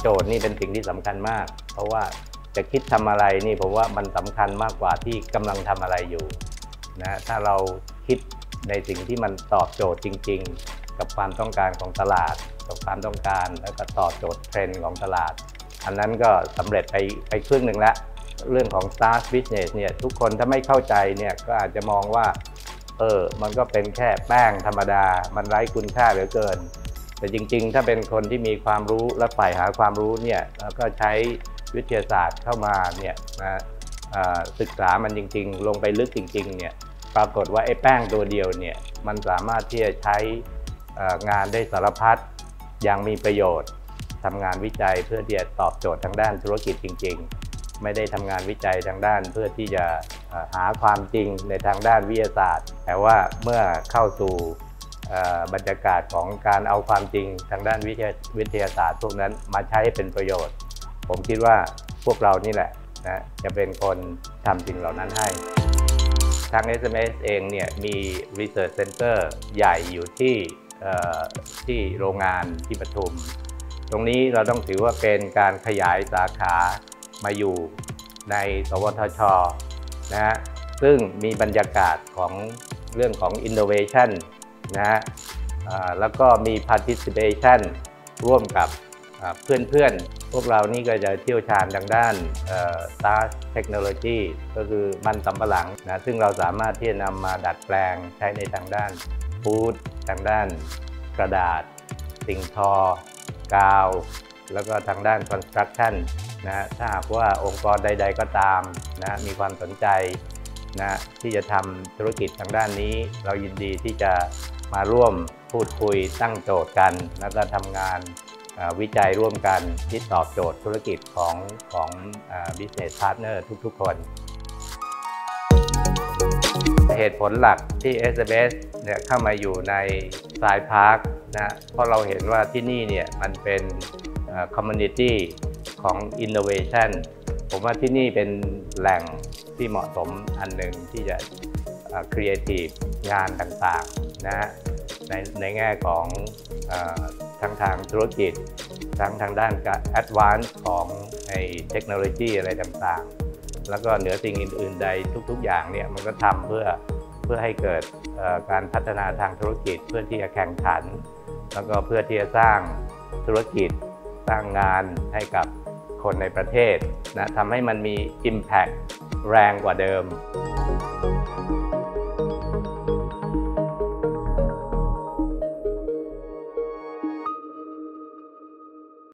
โจทย์นี่เป็นสิ่งที่สำคัญมาก เพราะว่าจะคิดทำอะไรนี่ผมว่ามันสำคัญมากกว่าที่กำลังทำอะไรอยู่นะถ้าเราคิดในสิ่งที่มันตอบโจทย์จริง ๆ กับความต้องการของตลาดกับความต้องการแล้วก็ตอบโจทย์เทรนด์ของตลาด อันนั้นก็สำเร็จไปไปครึ่งหนึ่งแล้วเรื่องของ SaaS Business เนี่ยทุกคนถ้าไม่เข้าใจเนี่ยก็อาจจะมองว่าเออมันก็เป็นแค่แป้งธรรมดา มันไร้คุณค่าเหลือเกิน แต่จริงๆ ถ้าเป็นคนที่มีความรู้และใฝ่หาความรู้เนี่ยแล้วก็ใช้วิทยาศาสตร์เข้ามาเนี่ยนะศึกษามันจริง ๆ ลงไปลึกจริงๆเนี่ยปรากฏว่าไอ้แป้งตัวเดียวเนี่ยมันสามารถที่จะใช้งานได้สารพัดอย่างมีประโยชน์ทำงานวิจัยเพื่อที่จะตอบโจทย์ทางด้านธุรกิจจริง ๆ ไม่ได้ทำงานวิจัยทางด้านเพื่อที่จะหาความจริงในทางด้านวิทยาศาสตร์ แต่ว่าเมื่อเข้าสู่ บรรยากาศของการเอาความจริงทางด้านวิทยาทยาศาสตร์พวกนั้นมาใช้ให้เป็นประโยชน์ ผมคิดว่าพวกเรานี่แหละนะจะเป็นคนทำสิ่งเหล่านั้นให้ ทาง SMS เองเนี่ยมี Research Center ใหญ่อยู่ที่ที่โรงงานที่ปทุม ตรงนี้เราต้องถือว่าเป็นการขยายสาขามาอยู่ในสวทชนะฮะซึ่งมีบรรยากาศของเรื่องของ Innovation นะฮะแล้วก็มี Participation ร่วมกับอ่าเพื่อนๆ พวกเรานี่ก็จะเชี่ยวชาญทางด้าน SaaS Technology ก็คือมันสำปะหลังนะซึ่งเราสามารถที่จะนำมาดัดแปลงใช้ในทางด้านฟู้ดทางด้านกระดาษ สิ่งทอ กาว แล้วก็ทางด้าน construction นะฮะถ้าหากว่าองค์กรใด ๆ ก็ตามนะมีความสนใจนะที่จะทำธุรกิจทางด้านนี้ เรายินดีที่จะ มาร่วมพูดคุยตั้งโจทย์กัน แล้วก็ทำงานวิจัยร่วมกันที่ตอบโจทย์ธุรกิจของของ business partner ทุกๆ คน เหตุผลหลักที่ SMS เนี่ยเข้ามาอยู่ใน Science Park นะเพราะเราเห็นว่าที่นี่เนี่ยมันเป็น community ของ Innovation ผมว่าที่นี่เป็นแหล่งที่เหมาะสมอันหนึ่งที่จะครีเอทีฟงานต่างๆ นะฮะในในแง่ของอทั้งทางธุรกิจ ทั้งทางด้านการ advance ของในเทคโนโลยีอะไรต่างๆ แล้วก็เหนือสิ่งอื่น ๆ ใดทุก ๆ อย่างเนี่ยมันก็ทำเพื่อเพื่อให้เกิดการพัฒนาทางธุรกิจเพื่อที่จะแข่งขัน แล้วก็เพื่อที่จะสร้างธุรกิจสร้างงานให้กับคนในประเทศนะทำให้มันมี Impact แรงกว่าเดิม